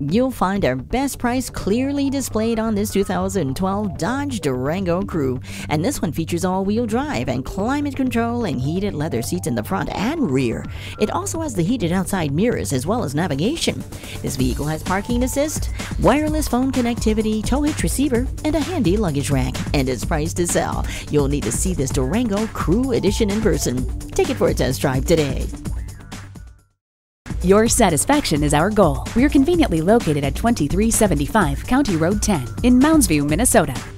You'll find our best price clearly displayed on this 2012 Dodge Durango Crew. And this one features all wheel drive and climate control and heated leather seats in the front and rear. It also has the heated outside mirrors as well as navigation. This vehicle has parking assist, wireless phone connectivity, tow hitch receiver, and a handy luggage rack. And it's priced to sell. You'll need to see this Durango Crew Edition in person. Take it for a test drive today. Your satisfaction is our goal. We're conveniently located at 2375 County Road 10 in Mounds View, Minnesota.